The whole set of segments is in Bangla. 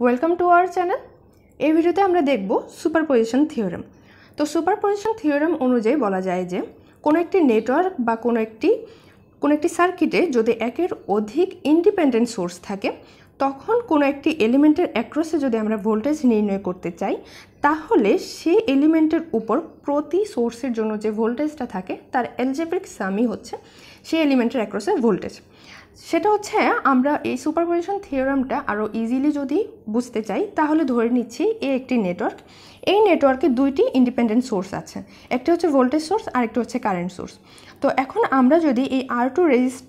ওয়েলকাম টু আওয়ার চ্যানেল এই ভিডিওতে আমরা দেখব সুপারপজিশন থিওরেম। তো সুপারপজিশন থিওরেম অনুযায়ী বলা যায় যে, কোনো একটি নেটওয়ার্ক বা কোনো একটি কোনো একটি সার্কিটে যদি একের অধিক ইন্ডিপেন্ডেন্ট সোর্স থাকে, তখন কোনো একটি এলিমেন্টের অ্যাক্রসে যদি আমরা ভোল্টেজ নির্ণয় করতে চাই, তাহলে সেই এলিমেন্টের উপর প্রতি সোর্সের জন্য যে ভোল্টেজটা থাকে, তার এলজেব্রিক সামই হচ্ছে সেই এলিমেন্টের অ্যাক্রসের ভোল্টেজ। সেটা হচ্ছে, আমরা এই সুপারপজিশন থিওরামটা আরও ইজিলি যদি বুঝতে চাই, তাহলে ধরে নিচ্ছি এ একটি নেটওয়ার্ক এই নেটওয়ার্কে দুইটি ইন্ডিপেন্ডেন্ট সোর্স আছে। একটা হচ্ছে ভোল্টেজ সোর্স আর একটা হচ্ছে কারেন্ট সোর্স তো এখন আমরা যদি এই আর টু রেজিস্ট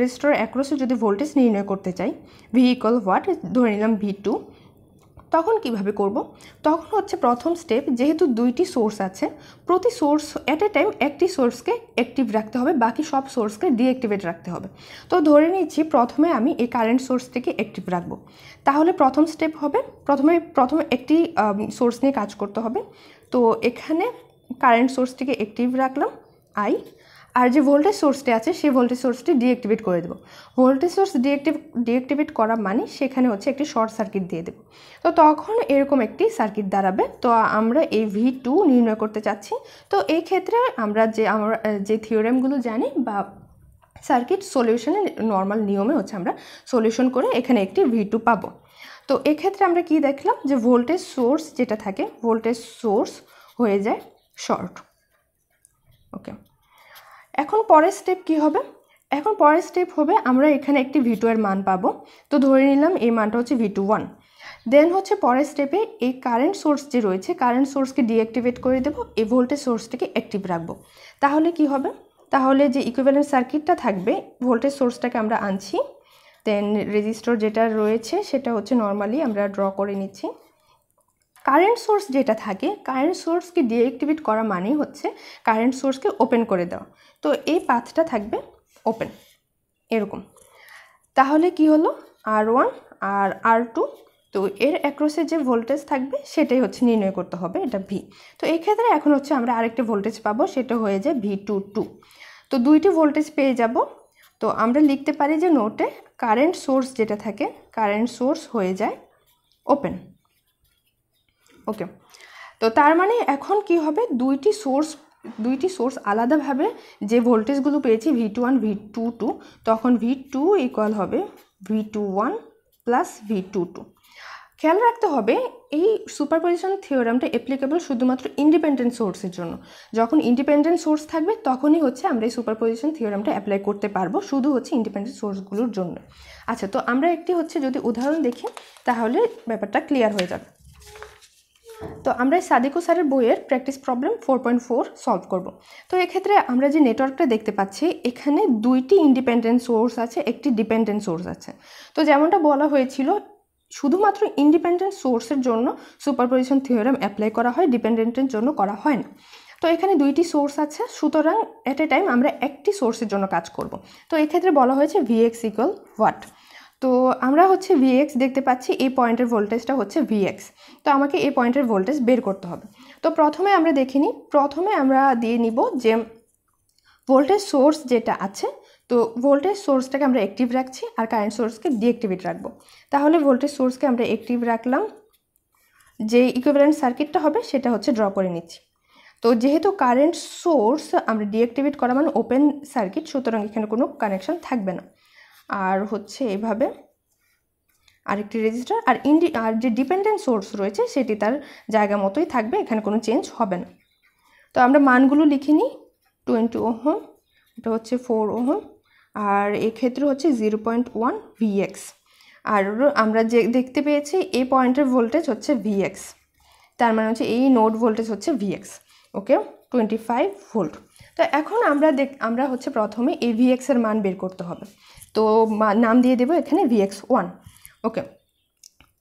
রেজিস্টার অ্যাক্রসে যদি ভোল্টেজ নির্ণয় করতে চাই ভি ইকল হোয়াট ধরে নিলাম ভি টু তখন কীভাবে করব? তখন হচ্ছে প্রথম স্টেপ যেহেতু দুইটি সোর্স আছে, প্রতি সোর্স অ্যাট এ টাইম একটি সোর্সকে অ্যাক্টিভ রাখতে হবে, বাকি সব সোর্সকে ডিঅ্যাক্টিভেট রাখতে হবে। তো ধরে নিচ্ছি প্রথমে আমি এই কারেন্ট সোর্সটিকে অ্যাক্টিভ রাখব। তাহলে প্রথম স্টেপ হবে, প্রথমে প্রথমে একটি সোর্স নিয়ে কাজ করতে হবে। তো এখানে কারেন্ট সোর্সটিকে অ্যাক্টিভ রাখলাম আই আর যে ভোল্টেজ সোর্সটি আছে, সেই ভোল্টেজ সোর্সটি ডিঅ্যাক্টিভেট করে দেবো। ভোল্টেজ সোর্স ডিঅ্যাক্টিভ ডিঅ্যাক্টিভেট করা মানে সেখানে হচ্ছে একটি শর্ট সার্কিট দিয়ে দেবো। তো তখন এরকম একটি সার্কিট দাঁড়াবে। তো আমরা এই ভি টু নির্ণয় করতে চাচ্ছি। তো এই ক্ষেত্রে আমরা যে আমরা, যে থিওরেমগুলো জানি বা সার্কিট সলিউশনের নর্মাল নিয়মে হচ্ছে আমরা সলিউশন করে এখানে একটি ভি টু পাবো। তো এক্ষেত্রে আমরা কি দেখলাম? যে ভোল্টেজ সোর্স যেটা থাকে ভোল্টেজ সোর্স হয়ে যায় শর্ট ওকে এখন পরের স্টেপ কি হবে? এখন পরের স্টেপ হবে আমরা এখানে একটি ভি এর মান পাবো। তো ধরে নিলাম এই মানটা হচ্ছে ভি টু ওয়ান দেন হচ্ছে পরের স্টেপে এই কারেন্ট সোর্স যে রয়েছে কারেন্ট সোর্সকে ডিঅ্যাক্টিভেট করে দেবো, এই ভোল্টেজ সোর্সটাকে অ্যাক্টিভ রাখব। তাহলে কি হবে? তাহলে যে ইকুইভ্যালেন্ট সার্কিটটা থাকবে ভোল্টেজ সোর্সটাকে আমরা আনছি। দেন রেজিস্টর যেটা রয়েছে, সেটা হচ্ছে নর্মালি আমরা ড্র করে নিচ্ছি। কারেন্ট সোর্স যেটা থাকে, কারেন্ট সোর্সকে ডিঅ্যাক্টিভেট করা মানেই হচ্ছে কারেন্ট সোর্সকে ওপেন করে দেওয়া। তো এই পাথটা থাকবে ওপেন, এরকম। তাহলে কি হলো? আর ওয়ান আর আর টু, তো এর অ্যাক্রসে যে ভোল্টেজ থাকবে সেটাই হচ্ছে নির্ণয় করতে হবে, এটা ভি। তো এই ক্ষেত্রে এখন হচ্ছে আমরা আরেকটি ভোল্টেজ পাবো, সেটা হয়ে যায় ভি টু টু। তো দুইটি ভোল্টেজ পেয়ে যাব। তো আমরা লিখতে পারি যে নোটে কারেন্ট সোর্স যেটা থাকে, কারেন্ট সোর্স হয়ে যায় ওপেন। ওকে। তো তার মানে এখন কি হবে? দুইটি সোর্স দুইটি সোর্স আলাদাভাবে যে ভোল্টেজগুলো পেয়েছি V two one V two two তখন ভি টু ইকুয়াল হবে V two one plus V two two খেয়াল রাখতে হবে, এই সুপারপজিশন থিওরামটা অ্যাপ্লিকেবল শুধুমাত্র ইন্ডিপেন্ডেন্ট সোর্সের জন্য। যখন ইন্ডিপেন্ডেন্ট সোর্স থাকবে, তখনই হচ্ছে আমরা এই সুপারপজিশন থিওরামটা অ্যাপ্লাই করতে পারব, শুধু হচ্ছে ইন্ডিপেন্ডেন্ট সোর্সগুলোর জন্য। আচ্ছা তো আমরা একটি হচ্ছে যদি উদাহরণ দেখি, তাহলে ব্যাপারটা ক্লিয়ার হয়ে যাবে। তো আমরা সাদিকু স্যারের বইয়ের practice problem four point four solve করব। তো এক্ষেত্রে আমরা যে নেটওয়ার্কটা দেখতে পাচ্ছি, এখানে দুইটি ইন্ডিপেন্ডেন্ট সোর্স আছে, একটি ডিপেন্ডেন্ট সোর্স আছে। তো যেমনটা বলা হয়েছিল, শুধুমাত্র ইন্ডিপেন্ডেন্ট সোর্সের জন্য সুপারপজিশন থিওরাম অ্যাপ্লাই করা হয় ডিপেন্ডেন্টের জন্য করা হয় না। তো এখানে দুইটি সোর্স আছে, সুতরাং অ্যাট এ টাইম আমরা একটি সোর্সের জন্য কাজ করব। তো এক্ষেত্রে বলা হয়েছে ভিএক্স ইকুয়াল হোয়াট তো আমরা হচ্ছে ভিএক্স দেখতে পাচ্ছি, এই পয়েন্টের ভোল্টেজটা হচ্ছে ভিএক্স তো আমাকে এই পয়েন্টের ভোল্টেজ বের করতে হবে। তো প্রথমে আমরা দেখে নিই, প্রথমে আমরা দিয়ে নিব যে ভোল্টেজ সোর্স যেটা আছে, তো ভোল্টেজ সোর্সটাকে আমরা অ্যাক্টিভ রাখছি আর কারেন্ট সোর্সকে ডিঅ্যাক্টিভেট রাখব। তাহলে ভোল্টেজ সোর্সকে আমরা অ্যাক্টিভ রাখলাম যে ইকুইভ্যালেন্ট সার্কিটটা হবে সেটা হচ্ছে ড্র করে নিচ্ছি। তো যেহেতু কারেন্ট সোর্স আমরা ডিঅ্যাক্টিভেট করা মানে ওপেন সার্কিট সুতরাং এখানে কোনো কানেকশন থাকবে না। আর হচ্ছে এভাবে আরেকটি রেজিস্টার আর ইন্ডি আর যে ডিপেন্ডেন্ট সোর্স রয়েছে সেটি তার জায়গা মতোই থাকবে, এখানে কোনো চেঞ্জ হবে না। তো আমরা মানগুলো লিখে নিই টোয়েন্টি ওহম, এটা হচ্ছে ফোর ওহম, আর এক্ষেত্রে হচ্ছে zero point one V X আর আমরা যে দেখতে পেয়েছি, এই পয়েন্টের ভোল্টেজ হচ্ছে ভিএক্স তার মানে হচ্ছে এই নোড ভোল্টেজ হচ্ছে V X okay twenty five volt তো এখন আমরা দেখ, আমরা হচ্ছে প্রথমে এই ভিএক্সের মান বের করতে হবে। তো নাম দিয়ে দেবো এখানে ভিএক্স ওয়ান ওকে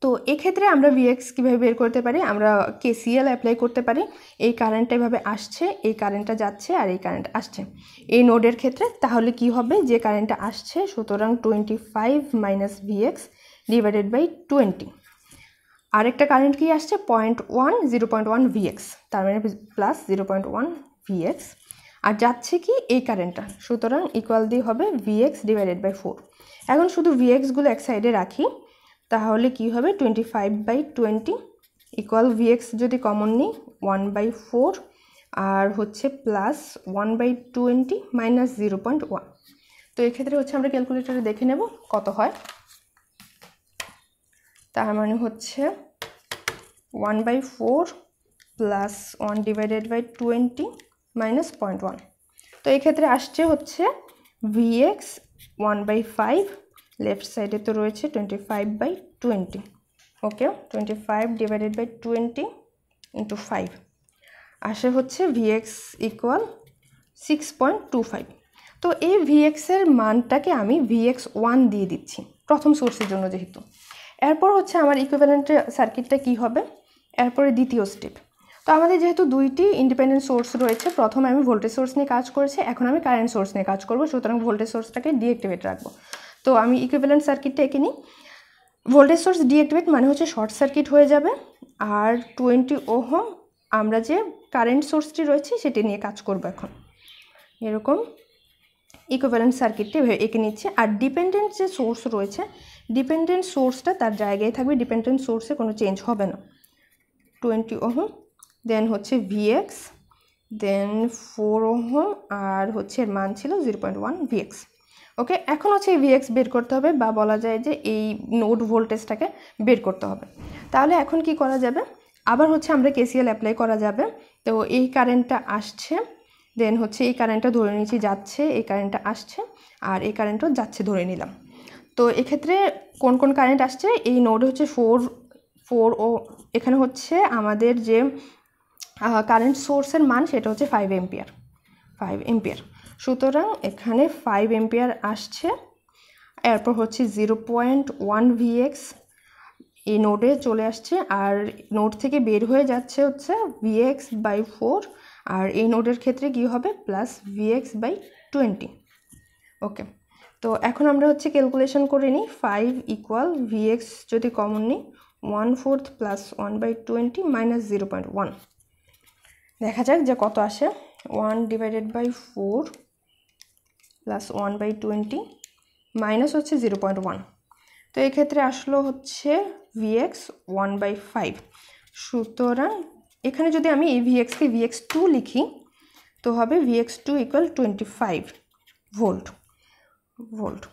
তো এক্ষেত্রে আমরা ভিএক্স কীভাবে বের করতে পারি? আমরা কেসিএল অ্যাপ্লাই করতে পারি। এই কারেন্টটা এভাবে আসছে, এই কারেন্টটা যাচ্ছে আর এই কারেন্ট আসছে। এই নোডের ক্ষেত্রে তাহলে কি হবে? যে কারেন্টটা আসছে, সুতরাং twenty five minus V X divided by twenty আরেকটা কারেন্ট কি আসছে? Point one zero point one V X তার মানে plus zero point one V X আর যাচ্ছে কি এই কারেন্টটা সুতরাং ইকুয়াল দিয়ে হবে ভিএক্স ডিভাইডেড বাই ফোর এখন শুধু ভিএক্সগুলো এক সাইডে রাখি, তাহলে কি হবে twenty five by twenty equal V X যদি কমন নিই ওয়ান বাই ফোর আর হচ্ছে plus one by twenty minus zero point one তো এক্ষেত্রে হচ্ছে আমরা ক্যালকুলেটারে দেখে নেব কত হয়। তার মানে হচ্ছে one by four plus one divided by twenty minus point one তো এক্ষেত্রে আসছে হচ্ছে V X one by five left সাইডে তো রয়েছে twenty five by twenty okay twenty five divided by twenty into five আসে হচ্ছে V X equal six point two five তো এই ভিএক্সের মানটাকে আমি ভিএক্স ওয়ান দিয়ে দিচ্ছি, প্রথম সোর্সের জন্য যেহেতু। এরপর হচ্ছে আমার ইকুইভ্যালেন্টের সার্কিটটা কি হবে? এরপরে দ্বিতীয় স্টেপ তো আমাদের যেহেতু দুইটি ইন্ডিপেন্ডেন্ট সোর্স রয়েছে, প্রথমে আমি ভোল্টেজ সোর্স নিয়ে কাজ করেছি, এখন আমি কারেন্ট সোর্স নিয়ে কাজ করব, সুতরাং ভোল্টেজ সোর্সটাকে ডিএক্টিভেট রাখব। তো আমি ইকুইভ্যালেন্ট সার্কিটটা এঁকে নিই। ভোল্টেজ সোর্স ডিএক্টিভেট মানে হচ্ছে শর্ট সার্কিট হয়ে যাবে, আর টোয়েন্টি ওহম আমরা যে কারেন্ট সোর্সটি রয়েছে সেটি নিয়ে কাজ করব এখন। এরকম ইকুইভ্যালেন্ট সার্কিটটি এঁকে নিচ্ছে। আর ডিপেন্ডেন্ট যে সোর্স রয়েছে ডিপেন্ডেন্ট সোর্সটা তার জায়গায় থাকবে ডিপেন্ডেন্ট সোর্সে কোনো চেঞ্জ হবে না। টোয়েন্টি ওহম দেন হচ্ছে V X then four ohm, আর হচ্ছে এর মান ছিল zero point one V X okay এখন হচ্ছে এই ভিএক্স বের করতে হবে বা বলা যায় যে এই নোড ভোল্টেজটাকে বের করতে হবে। তাহলে এখন কি করা যাবে? আবার হচ্ছে আমরা কেসিএল অ্যাপ্লাই করা যাবে। তো এই কারেন্টটা আসছে দেন হচ্ছে এই কারেন্টটা ধরে নিচ্ছি যাচ্ছে, এই কারেন্টটা আসছে, আর এই কারেন্টও যাচ্ছে ধরে নিলাম। তো এক্ষেত্রে কোন কোন কারেন্ট আসছে? এই নোড হচ্ছে ফোর ফোর ও, এখানে হচ্ছে আমাদের যে কারেন্ট সোর্সের মান সেটা হচ্ছে ফাইভ এম্পিয়ার ফাইভ এম্পিয়ার সুতরাং এখানে ফাইভ এম্পিয়ার আসছে। এরপর হচ্ছে জিরো পয়েন্ট ওয়ান ভিএক্স এই নোডে চলে আসছে। আর নোড থেকে বের হয়ে যাচ্ছে হচ্ছে ভিএক্স বাই ফোর আর এই নোডের ক্ষেত্রে কী হবে? Plus V X by twenty okay তো এখন আমরা হচ্ছে ক্যালকুলেশন করে নিই। ফাইভ ইকুয়াল ভিএক্স যদি কমন নিই one fourth plus one by twenty minus zero point one দেখা যাক যে কত আসে। One divided by four plus one by twenty minus হচ্ছে জিরো পয়েন্ট ওয়ান তো এক্ষেত্রে আসলো হচ্ছে ভিএক্স ওয়ান বাই ফাইভ সুতরাং এখানে যদি আমি এই ভিএক্সকে ভিএক্স টু লিখি, তো হবে V X two equal twenty five volt volt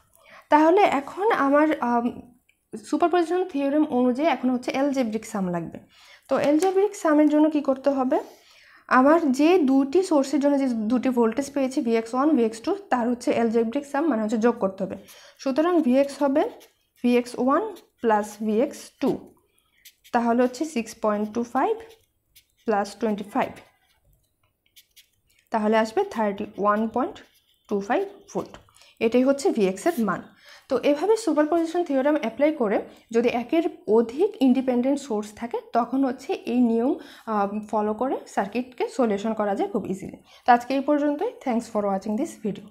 তাহলে এখন আমার সুপারপোজিশন থিওরেম অনুযায়ী এখন হচ্ছে এলজেব্রিক সাম লাগবে। তো এলজেব্রিক সামের জন্য কি করতে হবে? আমার যে দুটি সোর্সের জন্য যে দুটি ভোল্টেজ পেয়েছি ভিএক্স ওয়ান ভিএক্স টু তার হচ্ছে এলজেব্রিক সাম মানে হচ্ছে যোগ করতে হবে। সুতরাং ভিএক্স হবে V X one plus V X two তাহলে হচ্ছে six point two five plus twenty five তাহলে আসবে thirty one point two five volt এটাই হচ্ছে ভিএক্সের মান। তো এভাবে সুপারপজিশন থিওরাম অ্যাপ্লাই করে যদি একের অধিক ইন্ডিপেন্ডেন্ট সোর্স থাকে, তখন হচ্ছে এই নিয়ম ফলো করে সার্কিটকে সলিউশন করা যায় খুব ইজিলি তো আজকে এই পর্যন্তই। Thanks for watching this video